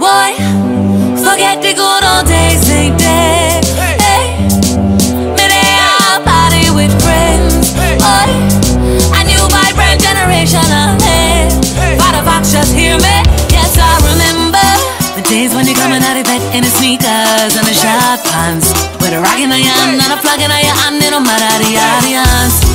Why? Forget the good old days. Hey, party with friends. A new vibrant generation just hear me. Yes, I remember the days when you coming out of bed in the sneakers and short pants. A rockin' iron and a pluggin' iron, and matter the audience.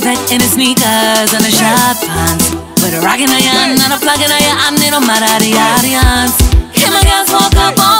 body pack and the sneakers and the short pants. With a rocket on ya, and a plug in on ya, I'm little mad the audience. Him and girls walk up on